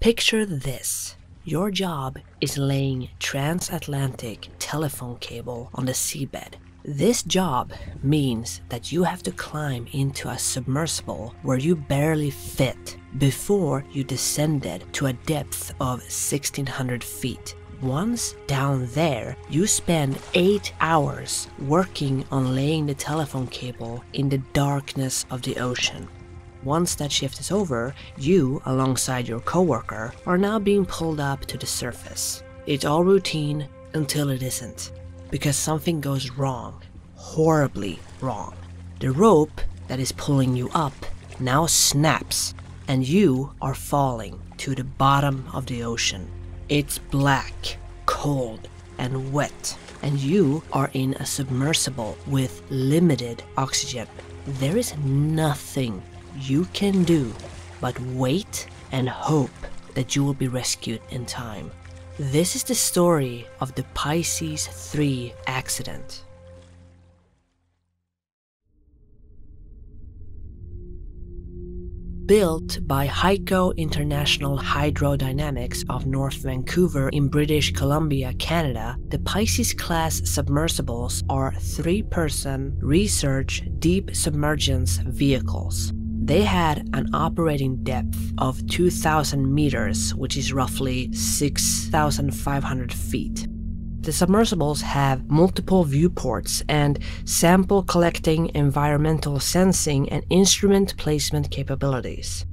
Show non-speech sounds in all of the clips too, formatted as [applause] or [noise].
Picture this. Your job is laying transatlantic telephone cable on the seabed. This job means that you have to climb into a submersible where you barely fit before you descended to a depth of 1600 feet. Once down there, you spend 8 hours working on laying the telephone cable in the darkness of the ocean. Once that shift is over, you, alongside your coworker, are now being pulled up to the surface. It's all routine until it isn't, because something goes wrong, horribly wrong. The rope that is pulling you up now snaps, and you are falling to the bottom of the ocean. It's black, cold, and wet, and you are in a submersible with limited oxygen. There is nothing you can do but wait and hope that you will be rescued in time. This is the story of the Pisces 3 accident. Built by HYCO International Hydrodynamics of North Vancouver in British Columbia, Canada, the Pisces class submersibles are three person research deep submergence vehicles. They had an operating depth of 2,000 meters, which is roughly 6,500 feet. The submersibles have multiple viewports and sample collecting, environmental sensing, and instrument placement capabilities.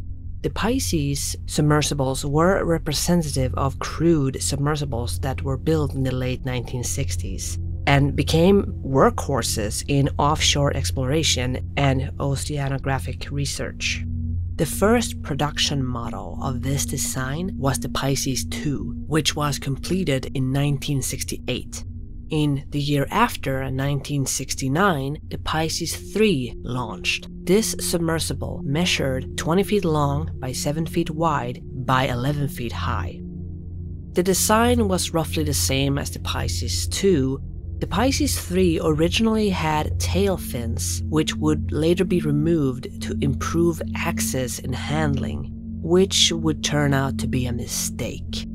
The Pisces submersibles were representative of crude submersibles that were built in the late 1960s and became workhorses in offshore exploration and oceanographic research. The first production model of this design was the Pisces II, which was completed in 1968. In the year after, 1969, the Pisces III launched. This submersible measured 20 feet long by 7 feet wide by 11 feet high. The design was roughly the same as the Pisces II, the Pisces 3 originally had tail fins, which would later be removed to improve access and handling, which would turn out to be a mistake.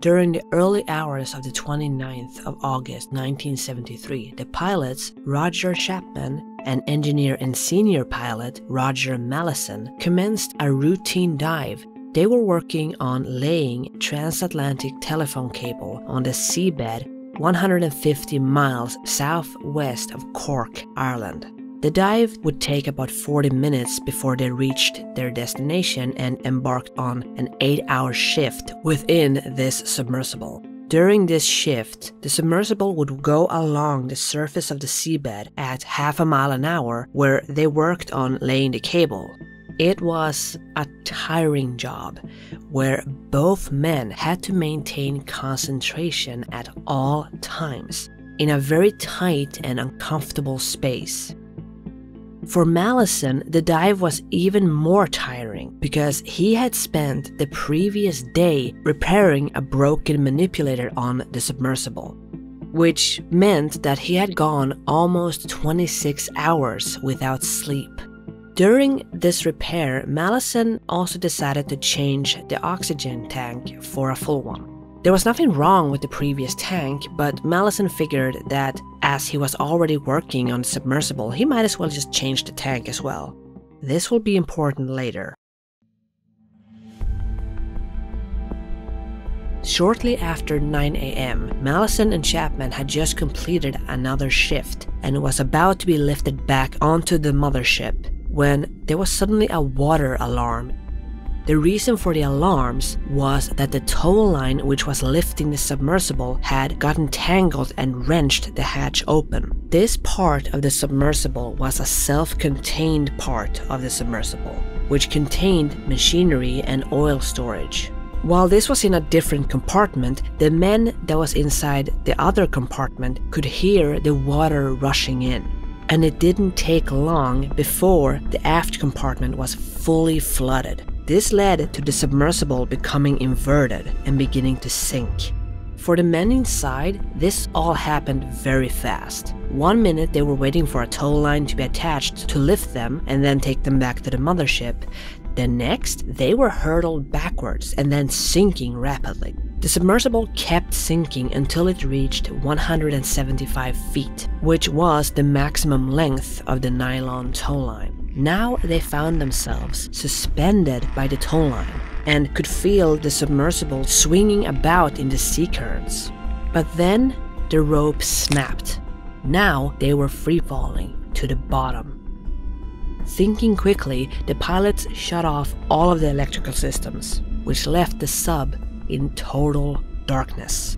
During the early hours of the 29th of August 1973, the pilots Roger Chapman and engineer and senior pilot Roger Mallison commenced a routine dive they were working on laying transatlantic telephone cable on the seabed 150 miles southwest of Cork, Ireland. The dive would take about 40 minutes before they reached their destination and embarked on an 8 hour shift within this submersible. During this shift, the submersible would go along the surface of the seabed at half a mile an hour where they worked on laying the cable. It was a tiring job where both men had to maintain concentration at all times in a very tight and uncomfortable space. For Mallison, the dive was even more tiring because he had spent the previous day repairing a broken manipulator on the submersible, which meant that he had gone almost 26 hours without sleep. During this repair, Mallison also decided to change the oxygen tank for a full one. There was nothing wrong with the previous tank, but Mallison figured that as he was already working on submersible, he might as well just change the tank as well. This will be important later. Shortly after 9 am, Mallison and Chapman had just completed another shift and was about to be lifted back onto the mothership when there was suddenly a water alarm. The reason for the alarms was that the tow line which was lifting the submersible had gotten tangled and wrenched the hatch open. This part of the submersible was a self-contained part of the submersible, which contained machinery and oil storage. While this was in a different compartment, the men that was inside the other compartment could hear the water rushing in and it didn't take long before the aft compartment was fully flooded. This led to the submersible becoming inverted and beginning to sink. For the men inside, this all happened very fast. One minute they were waiting for a tow line to be attached to lift them and then take them back to the mothership. The next, they were hurtled backwards and then sinking rapidly. The submersible kept sinking until it reached 175 feet, which was the maximum length of the nylon tow line. Now they found themselves suspended by the tow line and could feel the submersible swinging about in the sea currents. But then the rope snapped. Now they were free falling to the bottom. Thinking quickly, the pilots shut off all of the electrical systems, which left the sub in total darkness.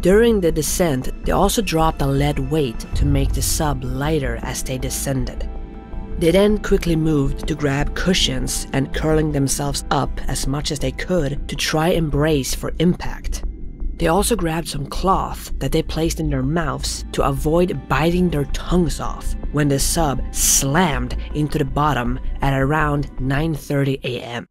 During the descent, they also dropped a lead weight to make the sub lighter as they descended. They then quickly moved to grab cushions and curling themselves up as much as they could to try and brace for impact. They also grabbed some cloth that they placed in their mouths to avoid biting their tongues off when the sub slammed into the bottom at around 9:30 a.m.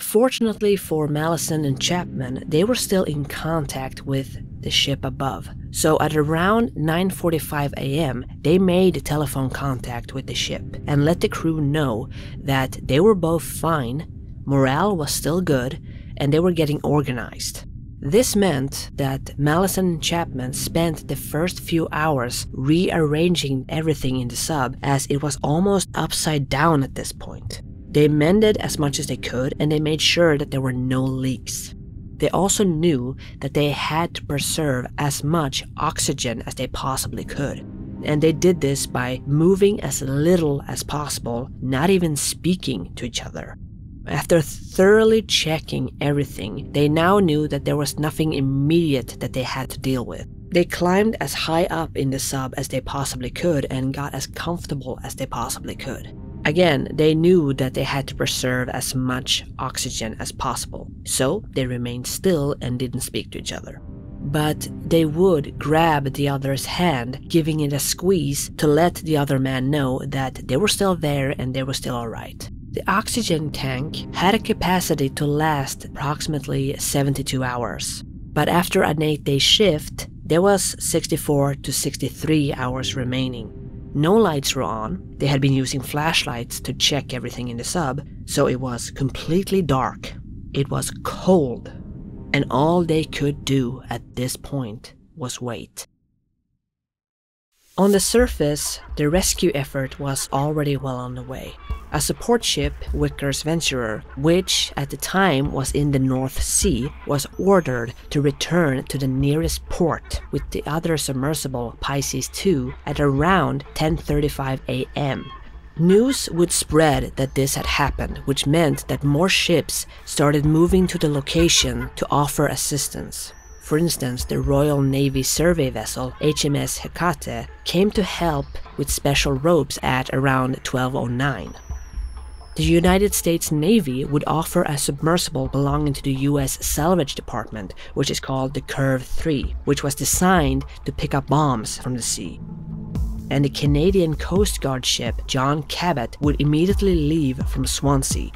Fortunately for Mallison and Chapman, they were still in contact with the ship above. So at around 9:45 a.m., they made telephone contact with the ship and let the crew know that they were both fine, morale was still good, and they were getting organized. This meant that Mallison and Chapman spent the first few hours rearranging everything in the sub as it was almost upside down at this point. They mended as much as they could and they made sure that there were no leaks. They also knew that they had to preserve as much oxygen as they possibly could. And they did this by moving as little as possible, not even speaking to each other. After thoroughly checking everything, they now knew that there was nothing immediate that they had to deal with. They climbed as high up in the sub as they possibly could and got as comfortable as they possibly could. Again, they knew that they had to preserve as much oxygen as possible, so they remained still and didn't speak to each other. But they would grab the other's hand, giving it a squeeze to let the other man know that they were still there and they were still alright. The oxygen tank had a capacity to last approximately 72 hours. But after an 8 day shift, there was 64 to 63 hours remaining. No lights were on, they had been using flashlights to check everything in the sub, so it was completely dark. It was cold, and all they could do at this point was wait. On the surface, the rescue effort was already well on the way. A support ship, Vickers Venturer, which at the time was in the North Sea, was ordered to return to the nearest port with the other submersible Pisces II at around 10:35 a.m. News would spread that this had happened, which meant that more ships started moving to the location to offer assistance. For instance, the Royal Navy survey vessel HMS Hecate came to help with special ropes at around 1209. The United States Navy would offer a submersible belonging to the US Salvage Department, which is called the CURV 3, which was designed to pick up bombs from the sea. And the Canadian Coast Guard ship John Cabot would immediately leave from Swansea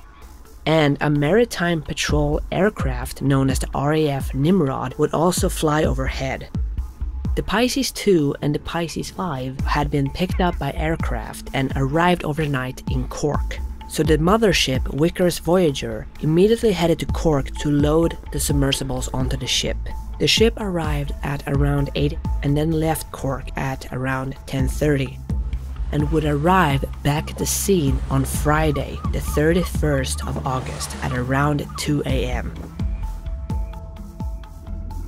and a maritime patrol aircraft known as the RAF Nimrod would also fly overhead. The Pisces II and the Pisces V had been picked up by aircraft and arrived overnight in Cork. So the mothership Vickers Voyager immediately headed to Cork to load the submersibles onto the ship. The ship arrived at around 8 and then left Cork at around 10:30 and would arrive back at the scene on Friday, the 31st of August at around 2 a.m.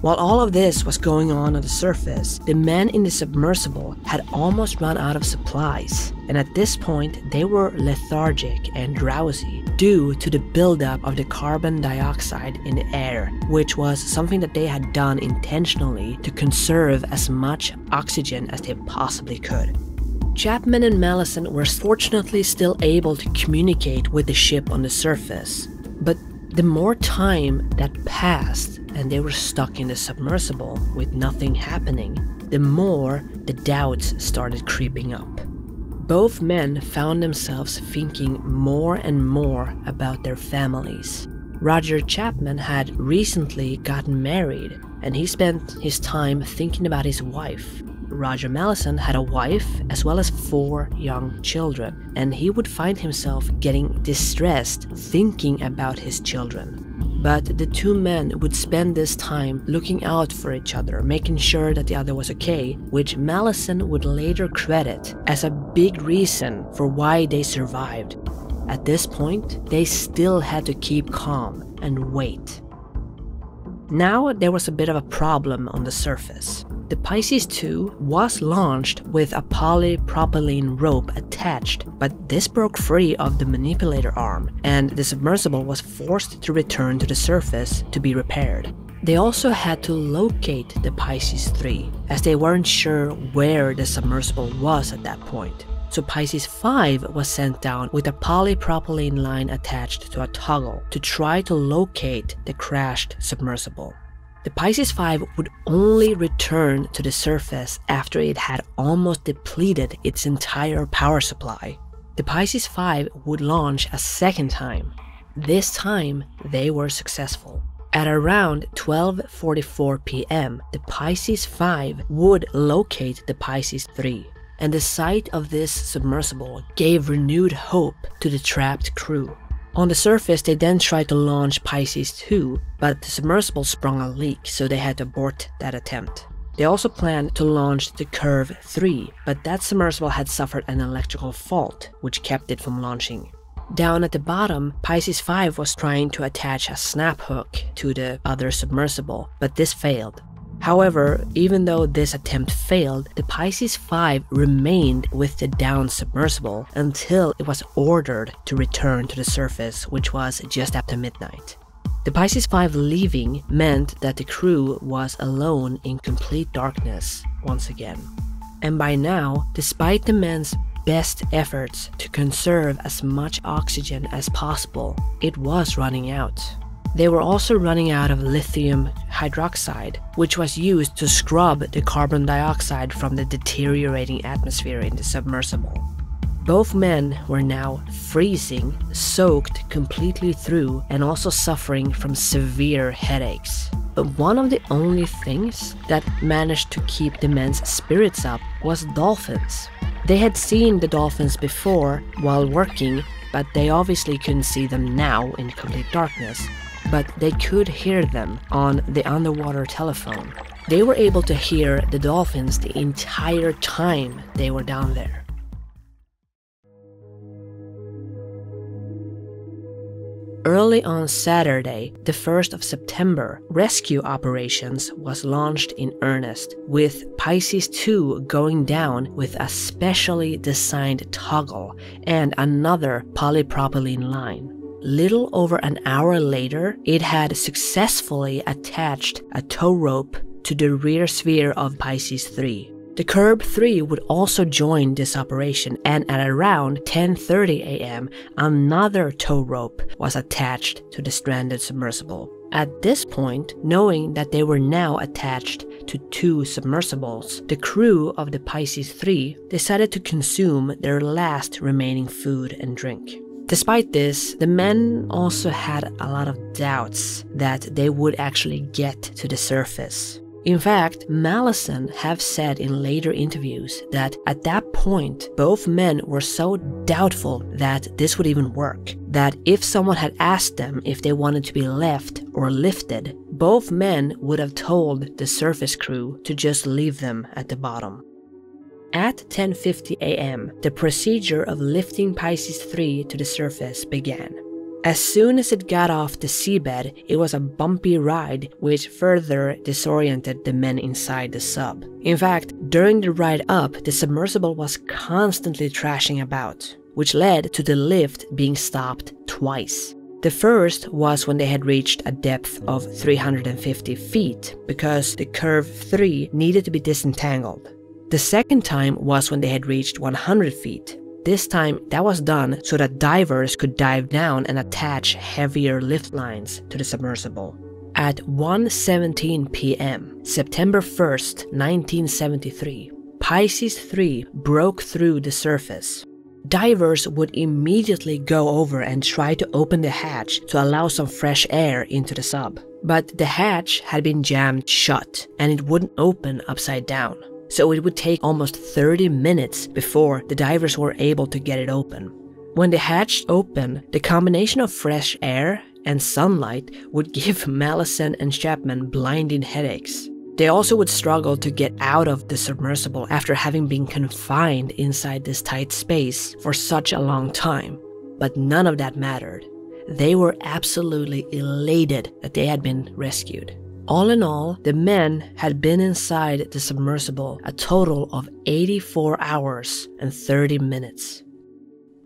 While all of this was going on on the surface, the men in the submersible had almost run out of supplies, and at this point they were lethargic and drowsy due to the buildup of the carbon dioxide in the air, which was something that they had done intentionally to conserve as much oxygen as they possibly could. Chapman and Mallison were fortunately still able to communicate with the ship on the surface. But the more time that passed and they were stuck in the submersible with nothing happening, the more the doubts started creeping up. Both men found themselves thinking more and more about their families. Roger Chapman had recently gotten married and he spent his time thinking about his wife. Roger Mallison had a wife as well as four young children, and he would find himself getting distressed thinking about his children. But the two men would spend this time looking out for each other, making sure that the other was okay, which Mallison would later credit as a big reason for why they survived. At this point, they still had to keep calm and wait. Now there was a bit of a problem on the surface. The Pisces 2 was launched with a polypropylene rope attached, but this broke free of the manipulator arm, and the submersible was forced to return to the surface to be repaired. They also had to locate the Pisces 3, as they weren't sure where the submersible was at that point. So Pisces 5 was sent down with a polypropylene line attached to a toggle to try to locate the crashed submersible. The Pisces 5 would only return to the surface after it had almost depleted its entire power supply. The Pisces 5 would launch a second time. This time, they were successful. At around 12:44 p.m., the Pisces 5 would locate the Pisces 3, and the sight of this submersible gave renewed hope to the trapped crew. On the surface, they then tried to launch Pisces 2, but the submersible sprung a leak, so they had to abort that attempt. They also planned to launch the CURV 3, but that submersible had suffered an electrical fault, which kept it from launching. Down at the bottom, Pisces 5 was trying to attach a snap hook to the other submersible, but this failed. However, even though this attempt failed, the Pisces 5 remained with the down submersible until it was ordered to return to the surface, which was just after midnight. The Pisces 5 leaving meant that the crew was alone in complete darkness once again. And by now, despite the men's best efforts to conserve as much oxygen as possible, it was running out. They were also running out of lithium hydroxide, which was used to scrub the carbon dioxide from the deteriorating atmosphere in the submersible. Both men were now freezing, soaked completely through, and also suffering from severe headaches. But one of the only things that managed to keep the men's spirits up was dolphins. They had seen the dolphins before while working, but they obviously couldn't see them now in complete darkness but they could hear them on the underwater telephone. They were able to hear the dolphins the entire time they were down there. Early on Saturday, the 1st of September, rescue operations was launched in earnest, with Pisces 2 going down with a specially designed toggle and another polypropylene line little over an hour later, it had successfully attached a tow rope to the rear sphere of Pisces 3. The CURV 3 would also join this operation and at around 10.30 am, another tow rope was attached to the stranded submersible. At this point, knowing that they were now attached to two submersibles, the crew of the Pisces 3 decided to consume their last remaining food and drink. Despite this, the men also had a lot of doubts that they would actually get to the surface. In fact, Mallison have said in later interviews that at that point, both men were so doubtful that this would even work, that if someone had asked them if they wanted to be left or lifted, both men would have told the surface crew to just leave them at the bottom. At 10:50 a.m., the procedure of lifting Pisces 3 to the surface began. As soon as it got off the seabed, it was a bumpy ride which further disoriented the men inside the sub. In fact, during the ride up, the submersible was constantly trashing about, which led to the lift being stopped twice. The first was when they had reached a depth of 350 feet because the CURV 3 needed to be disentangled. The second time was when they had reached 100 feet. This time, that was done so that divers could dive down and attach heavier lift lines to the submersible. At 1:17 p.m., September 1st, 1973, Pisces 3 broke through the surface. Divers would immediately go over and try to open the hatch to allow some fresh air into the sub. But the hatch had been jammed shut and it wouldn't open upside down. So it would take almost 30 minutes before the divers were able to get it open. When the hatch opened, the combination of fresh air and sunlight would give [laughs] Mallison and Chapman blinding headaches. They also would struggle to get out of the submersible after having been confined inside this tight space for such a long time. But none of that mattered. They were absolutely elated that they had been rescued. All in all, the men had been inside the submersible a total of 84 hours and 30 minutes.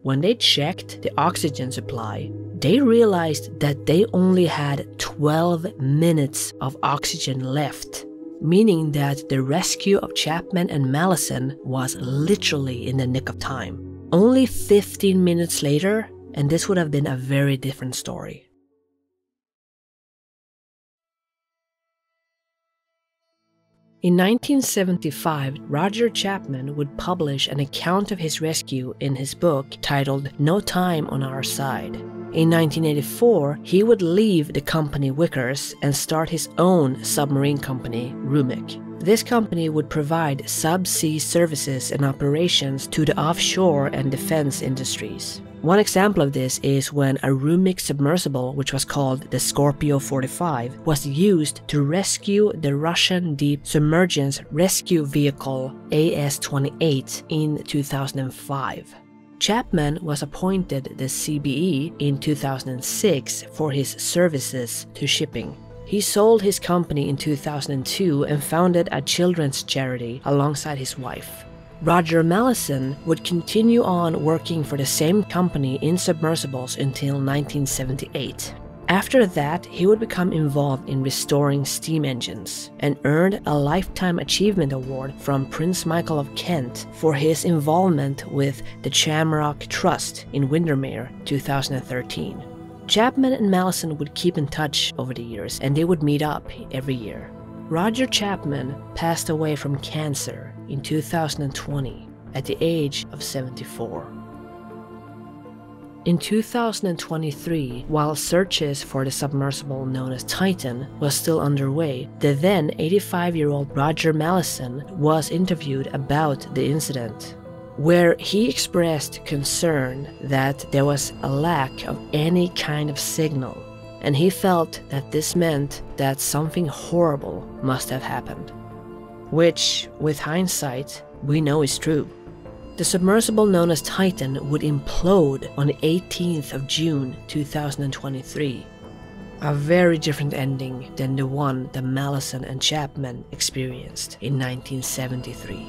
When they checked the oxygen supply, they realized that they only had 12 minutes of oxygen left meaning that the rescue of Chapman and Mallison was literally in the nick of time. Only 15 minutes later, and this would have been a very different story. In 1975, Roger Chapman would publish an account of his rescue in his book titled No Time on Our Side. In 1984, he would leave the company Vickers and start his own submarine company, Rumic. This company would provide subsea services and operations to the offshore and defense industries. One example of this is when a Rumic submersible, which was called the Scorpio 45, was used to rescue the Russian deep submergence rescue vehicle AS-28 in 2005. Chapman was appointed the CBE in 2006 for his services to shipping. He sold his company in 2002 and founded a children's charity alongside his wife. Roger Mallison would continue on working for the same company in submersibles until 1978. After that, he would become involved in restoring steam engines and earned a Lifetime Achievement Award from Prince Michael of Kent for his involvement with the Shamrock Trust in Windermere 2013. Chapman and Mallison would keep in touch over the years and they would meet up every year. Roger Chapman passed away from cancer in 2020 at the age of 74. In 2023, while searches for the submersible known as Titan was still underway, the then 85 year old Roger Mallison was interviewed about the incident, where he expressed concern that there was a lack of any kind of signal, and he felt that this meant that something horrible must have happened which, with hindsight, we know is true. The submersible known as Titan would implode on the 18th of June 2023. A very different ending than the one that Mallison and Chapman experienced in 1973.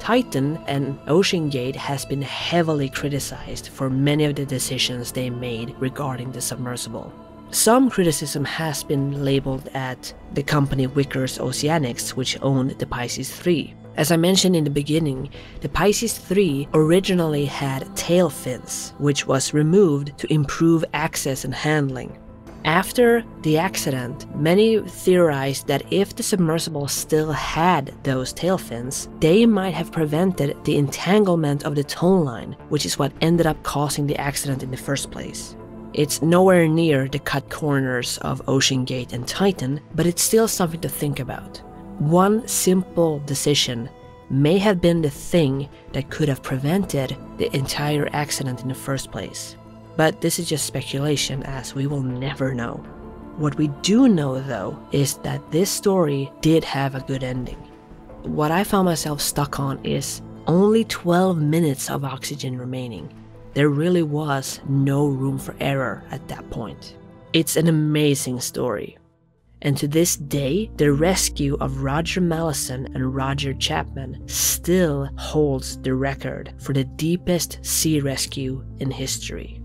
Titan and OceanGate has been heavily criticized for many of the decisions they made regarding the submersible. Some criticism has been labeled at the company Vickers Oceanics, which owned the Pisces 3. As I mentioned in the beginning, the Pisces 3 originally had tail fins, which was removed to improve access and handling. After the accident, many theorized that if the submersible still had those tail fins, they might have prevented the entanglement of the tone line, which is what ended up causing the accident in the first place. It's nowhere near the cut corners of OceanGate and Titan, but it's still something to think about. One simple decision may have been the thing that could have prevented the entire accident in the first place. But this is just speculation, as we will never know. What we do know, though, is that this story did have a good ending. What I found myself stuck on is only 12 minutes of oxygen remaining. There really was no room for error at that point. It's an amazing story. And to this day, the rescue of Roger Mallison and Roger Chapman still holds the record for the deepest sea rescue in history.